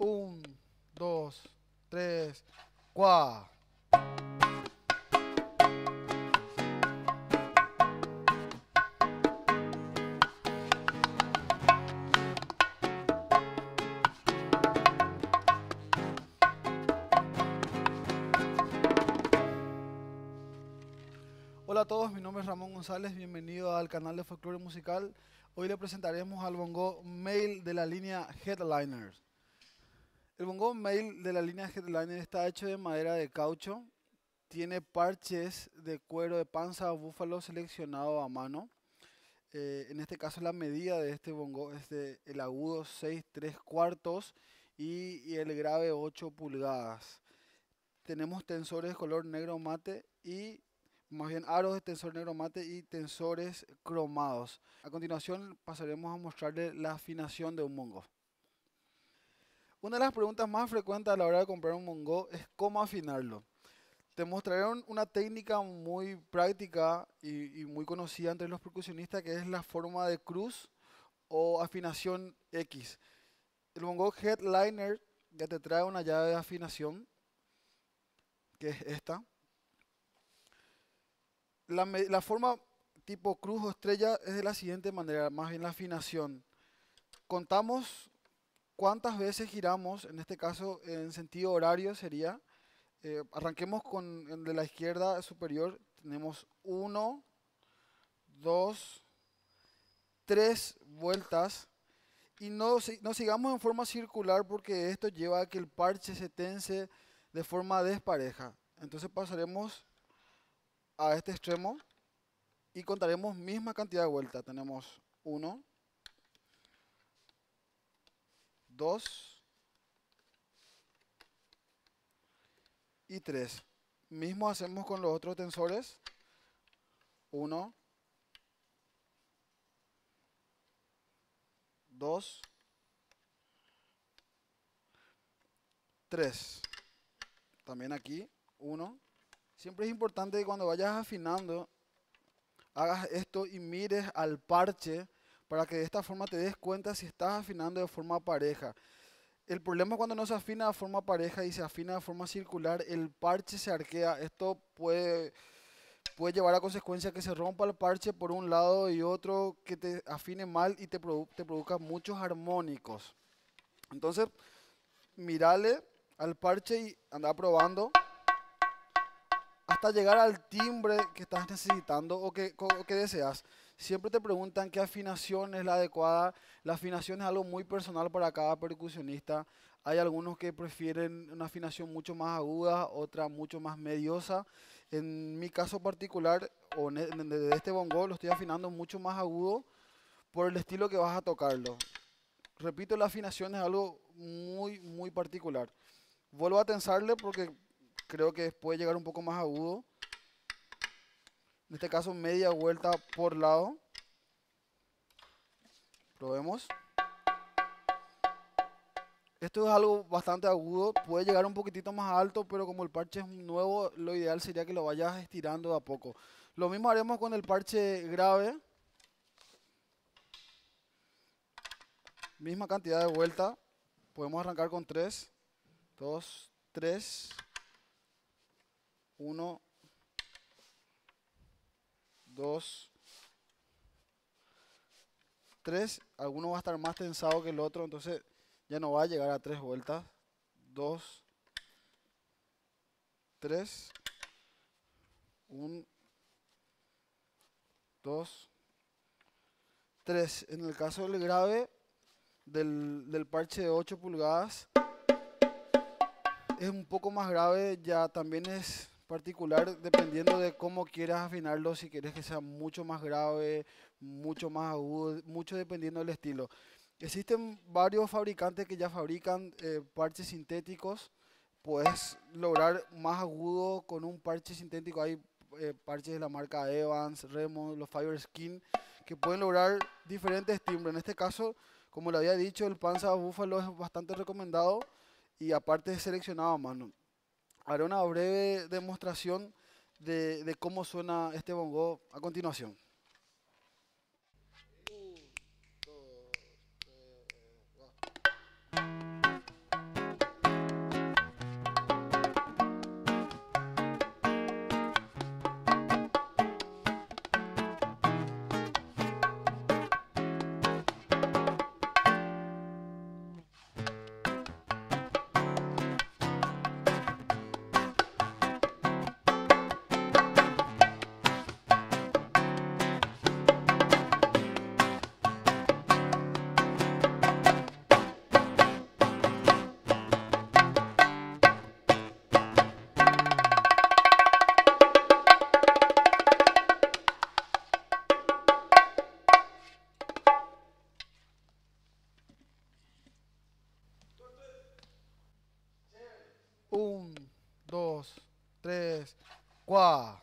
Un, dos, tres, cuá. Hola a todos, mi nombre es Ramón González, bienvenido al canal de Folklore Musical. Hoy le presentaremos al bongo Mail de la línea Headliners. El bongo Mail de la línea Headliner está hecho de madera de caucho, tiene parches de cuero de panza o búfalo seleccionado a mano. Eh, en este caso la medida de este bongo es de el agudo 6 3 cuartos y, y el grave 8 pulgadas. Tenemos tensores color negro mate y más bien aros de tensor negro mate y tensores cromados. A continuación pasaremos a mostrarle la afinación de un mongo. Una de las preguntas más frecuentes a la hora de comprar un mongo es cómo afinarlo. Te mostraré una técnica muy práctica y, y muy conocida entre los percusionistas que es la forma de cruz o afinación X. El bongo Headliner ya te trae una llave de afinación que es esta la, la, forma tipo cruz o estrella es de la siguiente manera, más bien la afinación. Contamos cuántas veces giramos, en este caso en sentido horario sería, eh, arranquemos con el de la izquierda superior, tenemos 1, 2, 3 vueltas y no, sigamos en forma circular porque esto lleva a que el parche se tense de forma despareja. Entonces pasaremos a este extremo y contaremos misma cantidad de vueltas. Tenemos 1, 2 y 3. Mismo hacemos con los otros tensores. 1, 2, 3. También aquí, 1, Siempre es importante que cuando vayas afinando, hagas esto y mires al parche para que de esta forma te des cuenta si estás afinando de forma pareja. El problema cuando no se afina de forma pareja y se afina de forma circular, el parche se arquea. Esto puede, puede llevar a consecuencia que se rompa el parche por un lado y otro, que te afine mal y te, te produzca muchos armónicos. Entonces, mirale al parche y anda probando hasta llegar al timbre que estás necesitando o que, deseas. Siempre te preguntan qué afinación es la adecuada. La afinación es algo muy personal para cada percusionista. Hay algunos que prefieren una afinación mucho más aguda, otra mucho más mediosa. En mi caso particular, o de este bongo, lo estoy afinando mucho más agudo por el estilo que vas a tocarlo. Repito, la afinación es algo muy, muy particular. Vuelvo a tensarle porque creo que puede llegar un poco más agudo. En este caso media vuelta por lado. Probemos. Esto es algo bastante agudo, puede llegar un poquitito más alto, pero como el parche es nuevo, lo ideal sería que lo vayas estirando a poco. Lo mismo haremos con el parche grave. Misma cantidad de vuelta. Podemos arrancar con 3, 2, 3. 1, 2, 3. Alguno va a estar más tensado que el otro, entonces ya no va a llegar a 3 vueltas. 2, 3, 1, 2, 3. En el caso del grave, del, del parche de 8 pulgadas, es un poco más grave, ya también es particular dependiendo de cómo quieras afinarlo, si quieres que sea mucho más grave, mucho más agudo, mucho dependiendo del estilo. Existen varios fabricantes que ya fabrican eh, parches sintéticos, puedes lograr más agudo con un parche sintético, hay eh, parches de la marca Evans, Remo, los Fiber Skin, que pueden lograr diferentes timbres. En este caso, como le había dicho, el Panza Búfalo es bastante recomendado y aparte es seleccionado a mano haré una breve demostración de, de cómo suena este bongo a continuación. tres, cuatro.